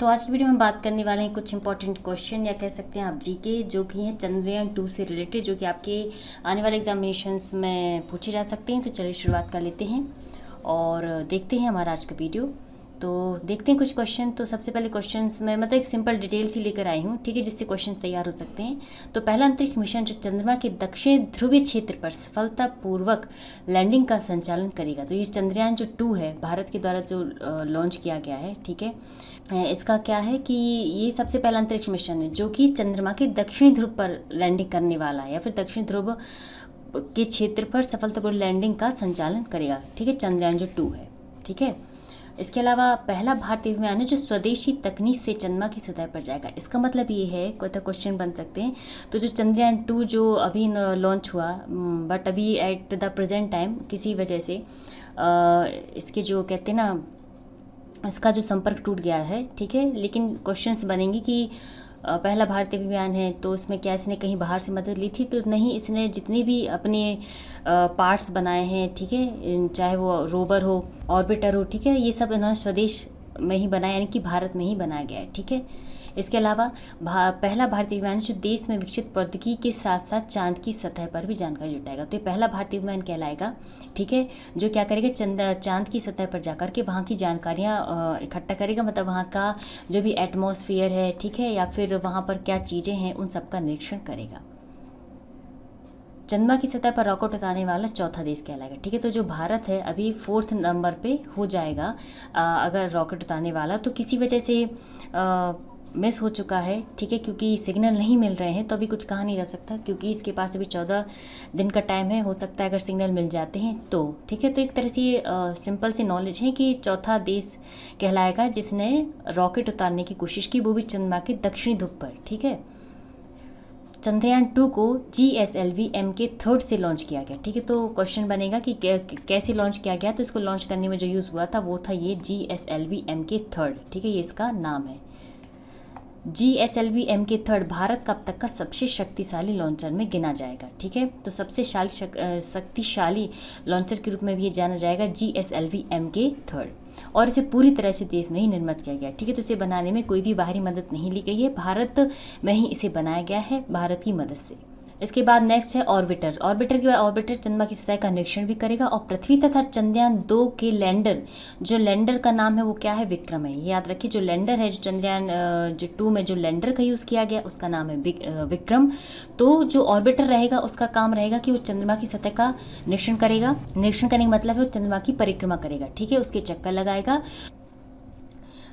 तो आज की वीडियो में बात करने वाले हैं कुछ इंपॉर्टेंट क्वेश्चन या कह सकते हैं आप जी के, जो कि हैं चंद्रयान टू से रिलेटेड जो कि आपके आने वाले एग्जामिनेशंस में पूछे जा सकते हैं। तो चलिए शुरुआत कर लेते हैं और देखते हैं हमारा आज का वीडियो तो देखते हैं कुछ क्वेश्चन तो सबसे पहले क्वेश्चंस में मतलब एक सिंपल डिटेल्स ही लेकर आई हूँ, ठीक है, जिससे क्वेश्चंस तैयार हो सकते हैं। तो पहला अंतरिक्ष मिशन जो चंद्रमा के दक्षिण ध्रुवीय क्षेत्र पर सफलतापूर्वक लैंडिंग का संचालन करेगा। तो ये चंद्रयान जो टू है, भारत के द्वारा जो लॉन्च किया गया है, ठीक है। इसका क्या है कि ये सबसे पहला अंतरिक्ष मिशन है, जो कि चंद्रमा के दक्षिणी ध्रुव पर लैंडिंग करने वाला है, या फिर दक्षिण ध्रुव के क्षेत्र पर सफलतापूर्वक लैंडिंग का संचालन करेगा, ठीक है, चंद्रयान जो टू है, ठीक है। इसके अलावा पहला भारतीय विमान है जो स्वदेशी तकनीक से चंद्रमा की सतह पर जाएगा। इसका मतलब ये है, कोई तो क्वेश्चन बन सकते हैं। तो जो चंद्रयान टू जो अभी लॉन्च हुआ बट अभी एट द प्रेजेंट टाइम किसी वजह से इसके जो कहते हैं ना, इसका जो संपर्क टूट गया है, ठीक है? लेकिन क्वेश्चंस बनेंगे कि पहला भारतीय अभियान है तो उसमें क्या इसने कहीं बाहर से मदद ली थी? तो नहीं, इसने जितने भी अपने पार्ट्स बनाए हैं, ठीक है, चाहे वो रोबर हो ऑर्बिटर हो, ठीक है, ये सब इन्होंने स्वदेश में ही बनाया यानी कि भारत में ही बनाया गया है ठीक है? इसके अलावा भा, पहला भारतीय विमान जो देश में विकसित प्रौद्योगिकी के साथ साथ चाँद की सतह पर भी जानकारी जुटाएगा। तो ये पहला भारतीय विमान कहलाएगा ठीक है? जो क्या करेगा चंद चाँद की सतह पर जाकर के वहाँ की जानकारियाँ इकट्ठा करेगा मतलब वहाँ का जो भी एटमोसफियर है ठीक है? या फिर वहाँ पर क्या चीज़ें हैं उन सब का निरीक्षण करेगा। चंद्रमा की सतह पर रॉकेट उतारने वाला चौथा देश कहलाएगा। ठीक है तो जो भारत है अभी फोर्थ नंबर पे हो जाएगा आ, अगर रॉकेट उतारने वाला। तो किसी वजह से आ, मिस हो चुका है ठीक है क्योंकि सिग्नल नहीं मिल रहे हैं तो अभी कुछ कहा नहीं जा सकता क्योंकि इसके पास अभी चौदह दिन का टाइम है हो सकता है अगर सिग्नल मिल जाते हैं तो। ठीक है तो एक तरह से सिंपल सी नॉलेज है कि चौथा देश कहलाएगा जिसने रॉकेट उतारने की कोशिश की वो भी चंद्रमा के दक्षिणी ध्रुव पर ठीक है। चंद्रयान टू को G S L V M K third से लॉन्च किया गया, ठीक है? तो क्वेश्चन बनेगा कि कैसे लॉन्च किया गया? तो इसको लॉन्च करने में जो यूज़ हुआ था, वो था ये G S L V M K third ठीक है? ये इसका नाम है। G S L V M K third Bharat का अब तक का सबसे शक्तिशाली लॉन्चर में गिना जाएगा, ठीक है? तो सबसे शक्तिशाली लॉन्चर के रूप में भी ये जाना जाएगा G S L V M K third और इसे पूरी तरह से देश में ही निर्मित किया गया, ठीक है? तो इसे बनाने में कोई भी बाहरी मदद नहीं ली गई है। भारत में ही इसे बनाया गया है, भारत की मदद से। इसके बाद नेक्स्ट है ऑर्बिटर ऑर्बिटर के बाद ऑर्बिटर चंद्रमा की सतह का निरीक्षण भी करेगा और पृथ्वी तथा चंद्रयान दो के लैंडर जो लैंडर का नाम है वो क्या है? विक्रम है। याद रखिए, जो लैंडर है, जो चंद्रयान जो टू में जो लैंडर का यूज़ किया गया, उसका नाम है विक्रम। तो जो ऑर्बिटर रहेगा, उसका काम रहेगा कि वो चंद्रमा की सतह का निरीक्षण करेगा। निरीक्षण करने का मतलब है वो चंद्रमा की परिक्रमा करेगा। ठीक है? उसके चक्कर लगाएगा।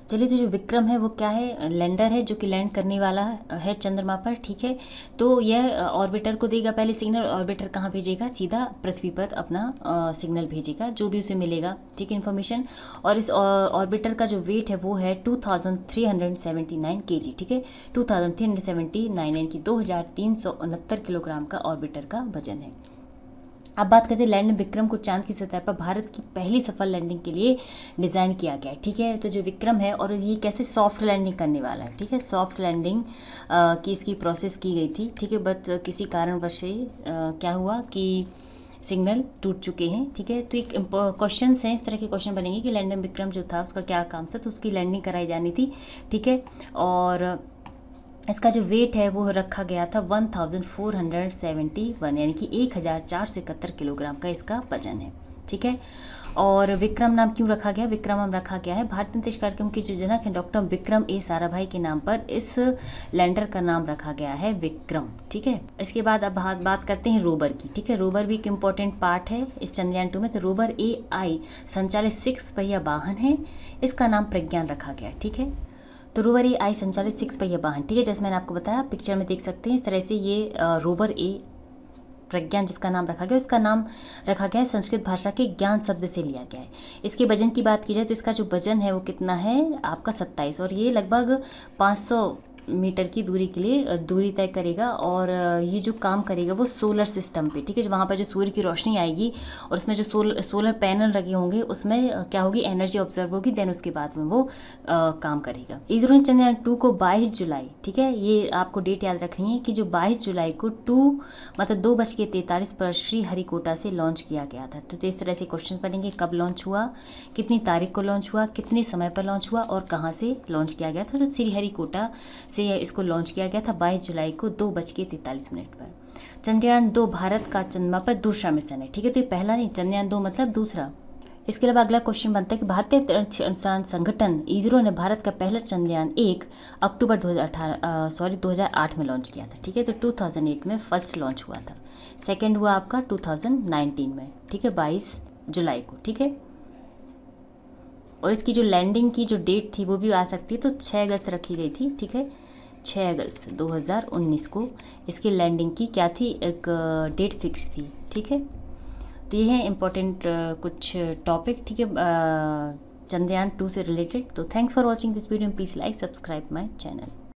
चलिए तो जो विक्रम है, वो क्या है? लैंडर है, जो कि लैंड करने वाला है चंद्रमा पर, ठीक है? तो यह ऑर्बिटर को देगा पहले सिग्नल, ऑर्बिटर कहाँ भेजेगा? सीधा पृथ्वी पर अपना सिग्नल भेजेगा, जो भी उसे मिलेगा, ठीक है इन्फॉर्मेशन और इस ऑर्बिटर का जो वेट है, वो है two thousand three hundred seventy nine K G ठीक है? Two thousand three hundred seventy nine दो हज़ार तीन सौ उनहत्तर किलोग्राम का ऑर्बिटर का वज़न है। अब बात करते हैं लैंड विक्रम को चाँद की सतह पर भारत की पहली सफल लैंडिंग के लिए डिज़ाइन किया गया है, ठीक है? तो जो विक्रम है और ये कैसे सॉफ्ट लैंडिंग करने वाला है, ठीक है? सॉफ्ट लैंडिंग की इसकी प्रोसेस की गई थी, ठीक है? बट किसी कारणवश से क्या हुआ कि सिग्नल टूट चुके हैं, ठीक है? तो एक क्वेश्चन हैं, इस तरह के क्वेश्चन बनेंगे कि लैंडन विक्रम जो था उसका क्या काम था तो उसकी लैंडिंग कराई जानी थी, ठीक है? और इसका जो वेट है वो रखा गया था one thousand four hundred seventy one यानी कि एक हज़ार चार सौ इकहत्तर किलोग्राम का इसका वज़न है। ठीक है? और विक्रम नाम क्यों रखा गया? विक्रम नाम रखा गया है। भारतीय अंतरिक्ष कार्यक्रम के जो जनक हैं, डॉक्टर विक्रम ए साराभाई के नाम पर इस लैंडर का नाम रखा गया है विक्रम। ठीक है? इसके बाद अब बात बात करते हैं रोबर की। ठीक है? रोबर भी एक इंपॉर्टेंट पार्ट है इस चंद्रयान टू में। तो रोबर ए आई संचालित सिक्स पहिया वाहन है। इसका नाम प्रज्ञान रखा गया ठीक है? तो रोवर ए आई संचालित सिक्स पहिया वाहन। ठीक है, जैसे मैंने आपको बताया पिक्चर में देख सकते हैं, इस तरह से ये रोवर ए प्रज्ञान जिसका नाम रखा गया, उसका नाम रखा गया है, संस्कृत भाषा के ज्ञान शब्द से लिया गया है। इसके वज़न की बात की जाए तो इसका जो वज़न है वो कितना है? आपका सत्ताईस और ये लगभग पाँच सौ मीटर की दूरी के लिए दूरी तय करेगा और ये जो काम करेगा वो सोलर सिस्टम पे ठीक है? जो वहाँ पर जो सूर्य की रोशनी आएगी और उसमें जो सोल सोलर पैनल लगे होंगे उसमें क्या होगी? एनर्जी ऑब्ज़र्व होगी देन उसके बाद में वो आ, काम करेगा। इसरो ने चंद्रयान टू को 22 जुलाई ठीक है? ये आपको डेट याद रखनी है कि जो 22 जुलाई को टू मतलब दो बज के तैंतालीस पर श्री हरिकोटा से लॉन्च किया गया था। तो इस तरह से क्वेश्चन पढ़ेंगे कब लॉन्च हुआ कितनी तारीख को लॉन्च हुआ कितने समय पर लॉन्च हुआ और कहाँ से लॉन्च किया गया था? तो श्री हरिकोटा से इसको लॉन्च किया गया था बाईस जुलाई को दो बज के तैंतालीस मिनट पर। चंद्रयान दो भारत का चंद्रमा पर दूसरा मिशन है, ठीक है? तो ये पहला नहीं, चंद्रयान दो मतलब दूसरा। इसके अलावा अगला क्वेश्चन बनता है कि भारतीय अंतरिक्ष अनुसंधान संगठन इसरो ने भारत का पहला चंद्रयान एक अक्टूबर 2018 सॉरी 2008 में लॉन्च किया था, ठीक है? तो 2008 में फ़र्स्ट लॉन्च हुआ था। सेकंड हुआ आपका 2019 में, ठीक है? 22 जुलाई को, ठीक है? और इसकी जो लैंडिंग की जो डेट थी वो भी आ सकती है तो छः अगस्त रखी गई थी, ठीक है? छः अगस्त 2019 को इसकी लैंडिंग की क्या थी? एक डेट फिक्स थी, ठीक है? तो ये है इम्पोर्टेंट कुछ टॉपिक ठीक है? चंद्रयान टू से रिलेटेड तो thanks for watching this video please like subscribe my channel